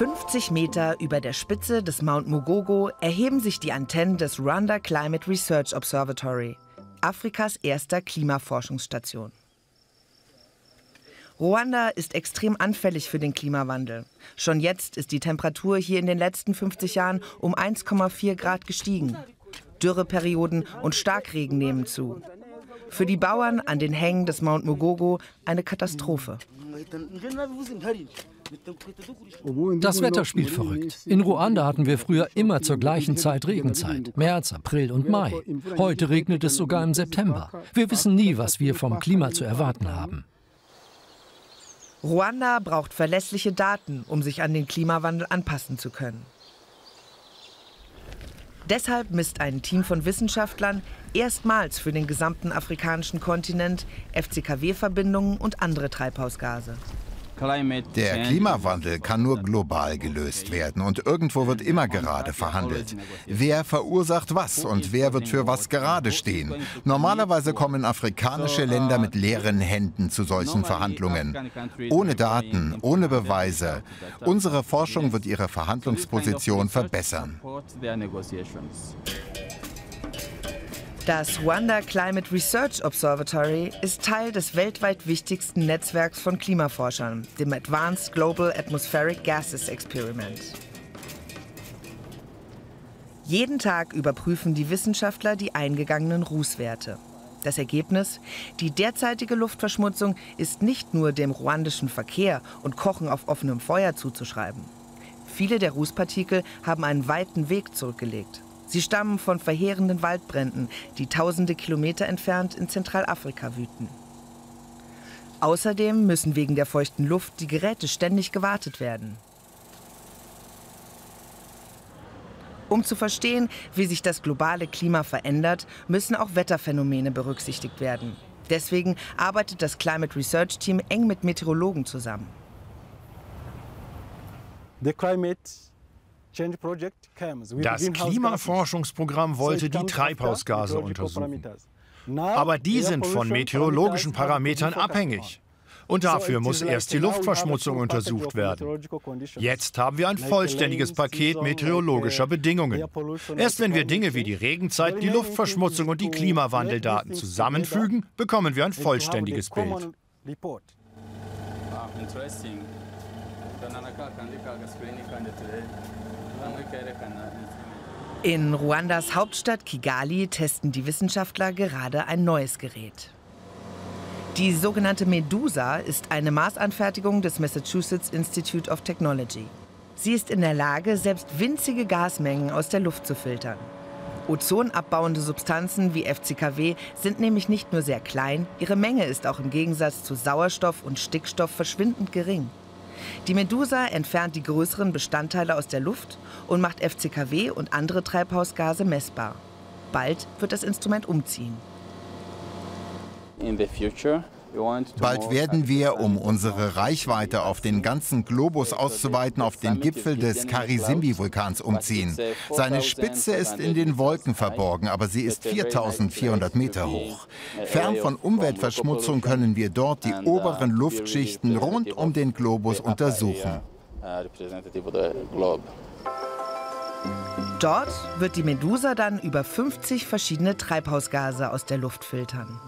50 Meter über der Spitze des Mount Mugogo erheben sich die Antennen des Rwanda Climate Research Observatory, Afrikas erster Klimaforschungsstation. Ruanda ist extrem anfällig für den Klimawandel. Schon jetzt ist die Temperatur hier in den letzten 50 Jahren um 1,4 Grad gestiegen. Dürreperioden und Starkregen nehmen zu. Für die Bauern an den Hängen des Mount Mugogo eine Katastrophe. Das Wetter spielt verrückt. In Ruanda hatten wir früher immer zur gleichen Zeit Regenzeit. März, April und Mai. Heute regnet es sogar im September. Wir wissen nie, was wir vom Klima zu erwarten haben. Ruanda braucht verlässliche Daten, um sich an den Klimawandel anpassen zu können. Deshalb misst ein Team von Wissenschaftlern erstmals für den gesamten afrikanischen Kontinent FCKW-Verbindungen und andere Treibhausgase. Der Klimawandel kann nur global gelöst werden und irgendwo wird immer gerade verhandelt. Wer verursacht was und wer wird für was gerade stehen? Normalerweise kommen afrikanische Länder mit leeren Händen zu solchen Verhandlungen. Ohne Daten, ohne Beweise. Unsere Forschung wird ihre Verhandlungsposition verbessern. Das Rwanda Climate Research Observatory ist Teil des weltweit wichtigsten Netzwerks von Klimaforschern, dem Advanced Global Atmospheric Gases Experiment. Jeden Tag überprüfen die Wissenschaftler die eingegangenen Rußwerte. Das Ergebnis? Die derzeitige Luftverschmutzung ist nicht nur dem ruandischen Verkehr und Kochen auf offenem Feuer zuzuschreiben. Viele der Rußpartikel haben einen weiten Weg zurückgelegt. Sie stammen von verheerenden Waldbränden, die tausende Kilometer entfernt in Zentralafrika wüten. Außerdem müssen wegen der feuchten Luft die Geräte ständig gewartet werden. Um zu verstehen, wie sich das globale Klima verändert, müssen auch Wetterphänomene berücksichtigt werden. Deswegen arbeitet das Climate Research Team eng mit Meteorologen zusammen. The climate das Klimaforschungsprogramm wollte die Treibhausgase untersuchen. Aber die sind von meteorologischen Parametern abhängig. Und dafür muss erst die Luftverschmutzung untersucht werden. Jetzt haben wir ein vollständiges Paket meteorologischer Bedingungen. Erst wenn wir Dinge wie die Regenzeit, die Luftverschmutzung und die Klimawandeldaten zusammenfügen, bekommen wir ein vollständiges Bild. In Ruandas Hauptstadt Kigali testen die Wissenschaftler gerade ein neues Gerät. Die sogenannte Medusa ist eine Maßanfertigung des Massachusetts Institute of Technology. Sie ist in der Lage, selbst winzige Gasmengen aus der Luft zu filtern. Ozonabbauende Substanzen wie FCKW sind nämlich nicht nur sehr klein, ihre Menge ist auch im Gegensatz zu Sauerstoff und Stickstoff verschwindend gering. Die Medusa entfernt die größeren Bestandteile aus der Luft und macht FCKW und andere Treibhausgase messbar. Bald wird das Instrument umziehen. In the future, Bald werden wir, um unsere Reichweite auf den ganzen Globus auszuweiten, auf den Gipfel des Karisimbi-Vulkans umziehen. Seine Spitze ist in den Wolken verborgen, aber sie ist 4400 Meter hoch. Fern von Umweltverschmutzung können wir dort die oberen Luftschichten rund um den Globus untersuchen. Dort wird die Medusa dann über 50 verschiedene Treibhausgase aus der Luft filtern.